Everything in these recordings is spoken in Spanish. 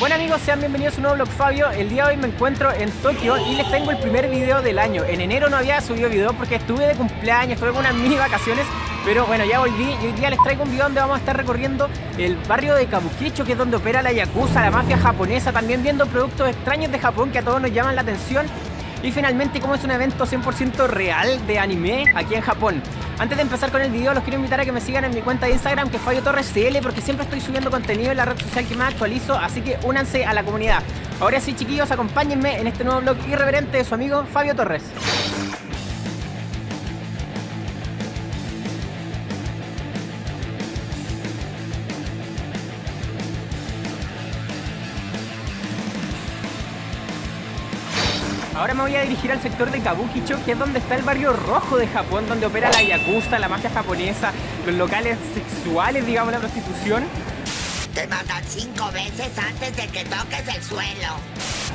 Bueno amigos, sean bienvenidos a un nuevo vlog Fabio. El día de hoy me encuentro en Tokio y les tengo el primer video del año. En enero no había subido video porque estuve de cumpleaños, estuve con unas mini vacaciones. Pero bueno, ya volví y hoy día les traigo un video donde vamos a estar recorriendo el barrio de Kabukicho, que es donde opera la Yakuza, la mafia japonesa, también viendo productos extraños de Japón que a todos nos llaman la atención. Y finalmente, como es un evento 100% real de anime aquí en Japón. Antes de empezar con el video, los quiero invitar a que me sigan en mi cuenta de Instagram, que es Fabio Torres CL, porque siempre estoy subiendo contenido en la red social que más actualizo, así que únanse a la comunidad. Ahora sí, chiquillos, acompáñenme en este nuevo vlog irreverente de su amigo Fabio Torres. Ahora me voy a dirigir al sector de Kabukicho, que es donde está el barrio rojo de Japón, donde opera la Yakuza, la mafia japonesa, los locales sexuales, digamos, la prostitución. Te matan cinco veces antes de que toques el suelo.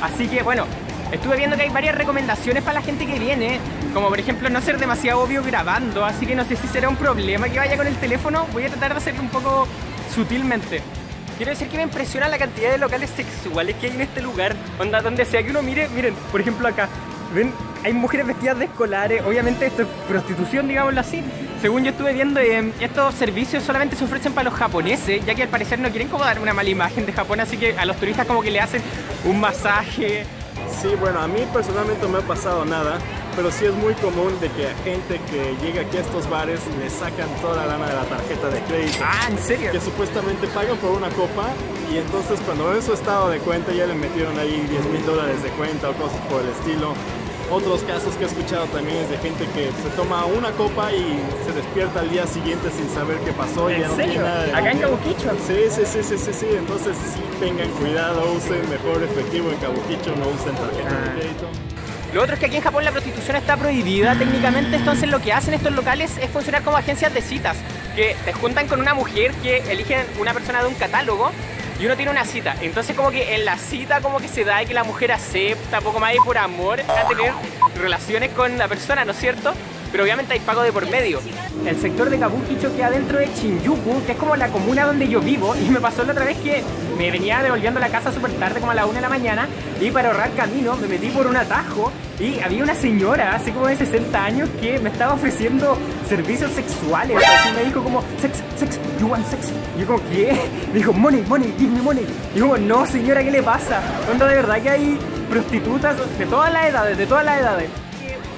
Así que bueno, estuve viendo que hay varias recomendaciones para la gente que viene, como por ejemplo no ser demasiado obvio grabando, así que no sé si será un problema que vaya con el teléfono, voy a tratar de hacerlo un poco sutilmente. Quiero decir que me impresiona la cantidad de locales sexuales que hay en este lugar. Onda, donde sea que uno mire, miren, por ejemplo acá, ven, hay mujeres vestidas de escolares. Obviamente esto es prostitución, digámoslo así. Según yo estuve viendo, eh, estos servicios solamente se ofrecen para los japoneses, ya que al parecer no quieren como dar una mala imagen de Japón, así que a los turistas como que le hacen un masaje. Sí, bueno, a mí personalmente no me ha pasado nada, pero sí es muy común de que a gente que llega aquí a estos bares le sacan toda la lana de la tarjeta de crédito. Ah, ¿en serio? Que supuestamente pagan por una copa y entonces cuando ven su estado de cuenta ya le metieron ahí 10 mil dólares de cuenta o cosas por el estilo. Otros casos que he escuchado también es de gente que se toma una copa y se despierta al día siguiente sin saber qué pasó. y ¿En ya no serio? tiene nada de Acá en. Kabukicho. Sí, sí, sí, sí, sí, sí. Entonces sí tengan cuidado, usen mejor efectivo en Kabukicho, no usen tarjeta Ah. de crédito. Lo otro es que aquí en Japón la prostitución está prohibida técnicamente, entonces lo que hacen estos locales es funcionar como agencias de citas, que te juntan con una mujer que eligen una persona de un catálogo y uno tiene una cita. Entonces como que en la cita como que se da y que la mujer acepta, poco más y por amor a tener relaciones con la persona, ¿no es cierto? Pero obviamente hay pago de por medio. El sector de Kabukicho queda dentro de Shinjuku, que es como la comuna donde yo vivo, y me pasó la otra vez que me venía devolviendo a la casa súper tarde, como a la 1 de la mañana, y para ahorrar camino me metí por un atajo y había una señora, así como de 60 años, que me estaba ofreciendo servicios sexuales. Así me dijo como, sex, sex, you want sex. Y yo como, ¿qué? Me dijo, money, money, give me money. Y yo como, no señora, ¿qué le pasa? Onda, de verdad que hay prostitutas de todas las edades, de todas las edades.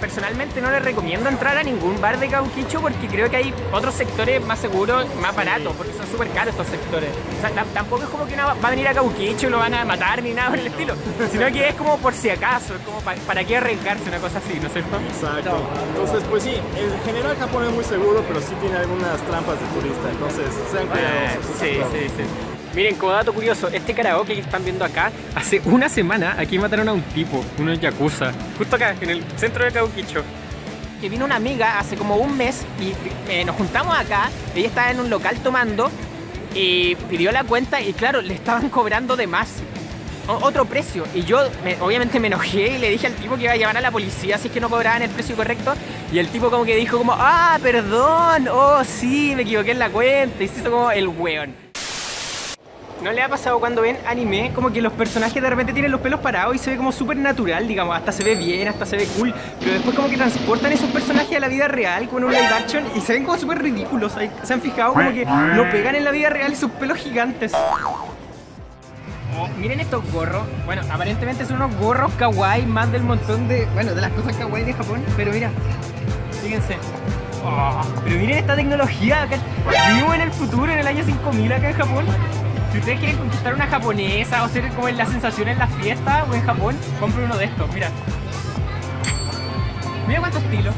Personalmente no les recomiendo entrar a ningún bar de Kabukicho porque creo que hay otros sectores más seguros, más baratos, porque son súper caros estos sectores. O sea, tam- tampoco es como que va a venir a Kabukicho y lo van a matar ni nada por el estilo, sino que es como por si acaso, es como pa- para qué arriesgarse una cosa así, ¿no es cierto? Exacto. Entonces, pues sí, en general Japón es muy seguro, pero sí tiene algunas trampas de turista. Entonces, sean cuidadosos. Sí, sí, sí. Miren, como dato curioso, este karaoke que están viendo acá, hace una semana aquí mataron a un tipo, unos yakuza, justo acá, en el centro de Kabukicho. Que vino una amiga hace como un mes y eh, nos juntamos acá, ella estaba en un local tomando y pidió la cuenta y claro, le estaban cobrando de más. Otro precio y yo me- obviamente me enojé y le dije al tipo que iba a llamar a la policía si es que no cobraban el precio correcto y el tipo como que dijo como ah perdón oh sí me equivoqué en la cuenta y se hizo como el weón ¿No le ha pasado cuando ven anime como que los personajes de repente tienen los pelos parados y se ve como súper natural, digamos, hasta se ve bien, hasta se ve cool, pero después como que transportan esos personajes a la vida real con un live action y se ven como súper ridículos, se han fijado como que lo pegan en la vida real sus pelos gigantes. Oh, miren estos gorros, bueno, aparentemente son unos gorros kawaii más del montón de, bueno, de las cosas kawaii de Japón, pero mira, fíjense. Oh, pero miren esta tecnología acá. Vivo en el futuro, en el año 5000 acá en Japón. Si ustedes quieren conquistar una japonesa o ser como en la sensación en las fiestas o en Japón, compren uno de estos, mira. Mira cuánto estilo.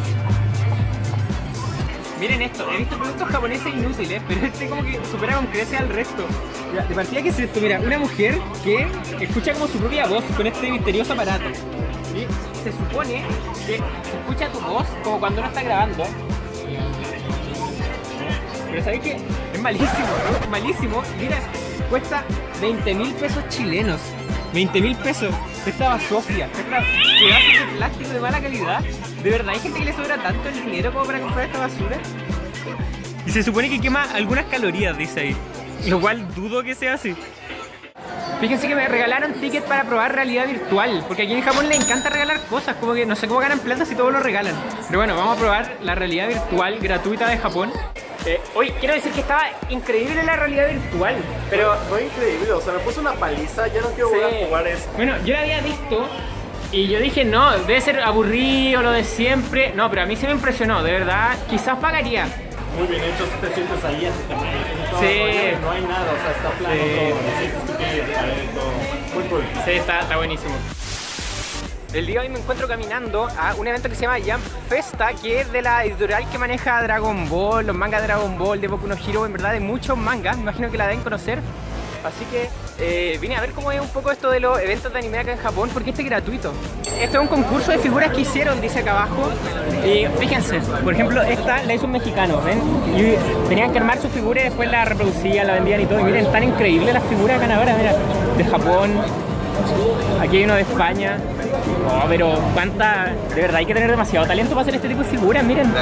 Miren esto, he visto productos japoneses inútiles, pero este como que supera con creces al resto. Mira, de partida, ¿qué es esto? Mira, una mujer que escucha como su propia voz con este misterioso aparato. Y se supone que se escucha tu voz como cuando uno está grabando. Pero ¿sabéis qué? Es malísimo, ¿no? Malísimo. Mira, cuesta 20 mil pesos chilenos. 20 mil pesos. Esta basofia, esta pedazo de plástico de mala calidad. ¿De verdad hay gente que le sobra tanto el dinero como para comprar esta basura? Y se supone que quema algunas calorías, dice ahí. Lo cual dudo que sea así. Fíjense que me regalaron tickets para probar realidad virtual, porque aquí en Japón le encanta regalar cosas, como que no sé cómo ganan plata si todo lo regalan. Pero bueno, vamos a probar la realidad virtual gratuita de Japón. Eh, oye, quiero decir que estaba increíble la realidad virtual, pero... Fue increíble, o sea, me puse una paliza, ya no quiero Sí. volver a jugar eso. Bueno, yo la había visto y yo dije, no, debe ser aburrido, lo de siempre. No, pero a mí se me impresionó, de verdad, quizás pagaría. Muy bien hecho, si te sientes ahí, así te mueves, todo, Sí. no, hay, nada, o sea, está plano Sí. todo, no sientes todo. Muy cool. Sí, está, está buenísimo. El día de hoy me encuentro caminando a un evento que se llama Jump Festa, que es de la editorial que maneja Dragon Ball, los mangas de Dragon Ball, de Boku no Hero, en verdad de muchos mangas, me imagino que la deben conocer. Así que eh, vine a ver cómo es un poco esto de los eventos de anime acá en Japón, porque este es gratuito. Esto es un concurso de figuras que hicieron, dice acá abajo. Y fíjense, por ejemplo, esta la hizo un mexicano, ¿ven? Y tenían que armar su figura y después la reproducían, la vendían y todo. Y miren, tan increíbles las figuras ganadoras, mira, de Japón, Aquí hay uno de España. Oh, pero cuánta. De verdad, hay que tener demasiado talento para hacer este tipo de figuras, miren.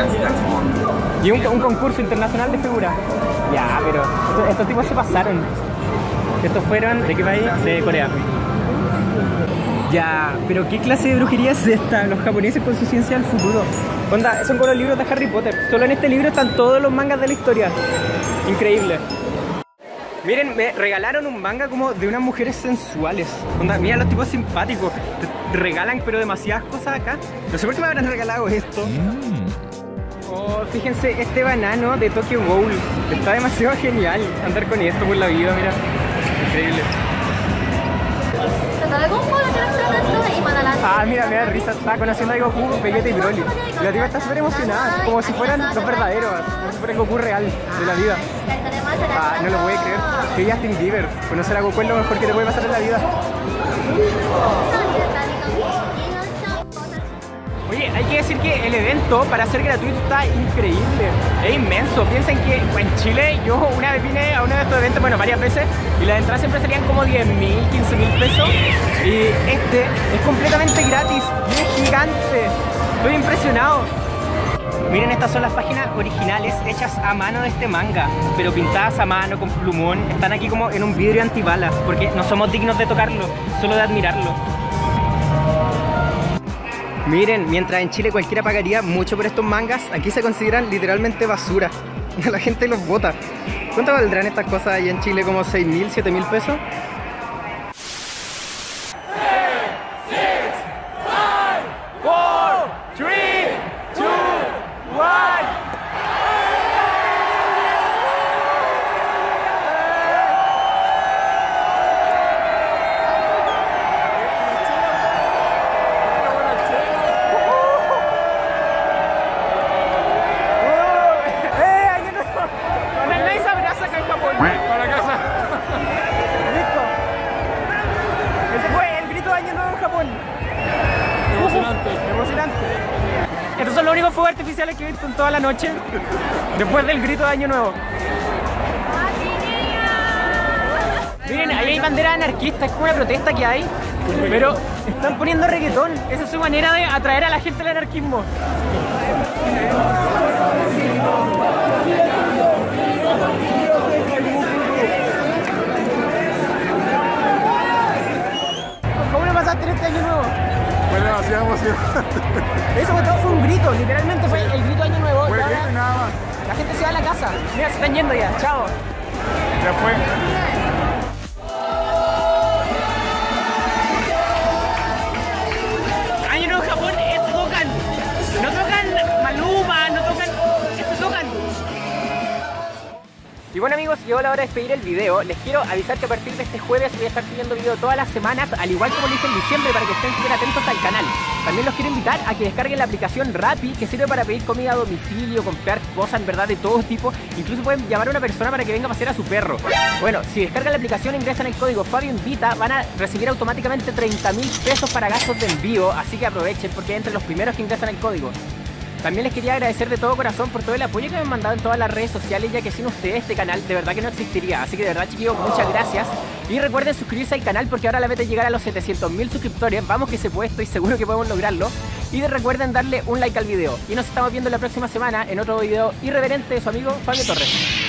Y un, concurso internacional de figuras. Ya, pero estos, estos tipos se pasaron. Estos fueron. ¿De qué país? De Corea. Ya, pero ¿qué clase de brujería es esta? Los japoneses con su ciencia del futuro. Onda, son como los libros de Harry Potter. Solo en este libro están todos los mangas de la historia. Increíble. Miren, me regalaron un manga como de unas mujeres sensuales. Onda, mira los tipos simpáticos. Te regalan pero demasiadas cosas acá. No sé por qué me habrán regalado esto. Oh, fíjense, este banano de Tokyo Ghoul. Está demasiado genial andar con esto por la vida, mira. Increíble. Ah, mira, me da risa, ah, estaba conociendo a Goku, Vegeta y Broly. La tía está súper emocionada, como si fueran los verdaderos, como si Goku real de la vida. Ah, no lo voy a creer. Que Justin Bieber, conocer a Goku es lo mejor que te puede pasar en la vida. Que el evento para ser gratuito está increíble, es inmenso. Piensen que en Chile yo una vez vine a uno de estos eventos, bueno, varias veces, y las entradas siempre salían como 10 mil, 15 mil pesos. Y este es completamente gratis es gigante. Estoy impresionado. Miren, estas son las páginas originales hechas a mano de este manga, pero pintadas a mano con plumón. Están aquí como en un vidrio antibalas, porque no somos dignos de tocarlo, solo de admirarlo. Miren, mientras en Chile cualquiera pagaría mucho por estos mangas, aquí se consideran literalmente basura. La gente los bota. ¿Cuánto valdrán estas cosas allá en Chile? ¿Como 6 mil, 7 mil pesos? Estos son los únicos fuegos artificiales que he visto en toda la noche después del grito de Año Nuevo. Miren, ahí hay bandera anarquista, es como una protesta que hay, pero están poniendo reggaetón. Esa es su manera de atraer a la gente al anarquismo. Demasiado emocionante. Eso fue todo fue un grito, literalmente fue el grito de año nuevo. Fue y ahora grito y nada más. La gente se va a la casa. Mira, se están yendo ya. Chao. Ya fue. Bueno amigos, llegó la hora de despedir el video. Les quiero avisar que a partir de este jueves voy a estar subiendo video todas las semanas, al igual como lo hice en diciembre, para que estén súper atentos al canal. También los quiero invitar a que descarguen la aplicación Rappi, que sirve para pedir comida a domicilio, comprar cosas en verdad de todo tipo. Incluso pueden llamar a una persona para que venga a pasear a su perro. Bueno, si descargan la aplicación, ingresan el código Fabio Invita, van a recibir automáticamente 30 mil pesos para gastos de envío. Así que aprovechen porque entre los primeros que ingresan el código. También les quería agradecer de todo corazón por todo el apoyo que me han mandado en todas las redes sociales, ya que sin ustedes este canal de verdad que no existiría. Así que de verdad, chiquillos, muchas gracias. Y recuerden suscribirse al canal porque ahora la meta es llegar a los 700.000 suscriptores. Vamos que se puede, estoy seguro que podemos lograrlo. Y recuerden darle un like al video. Y nos estamos viendo la próxima semana en otro video irreverente de su amigo Fabio Torres.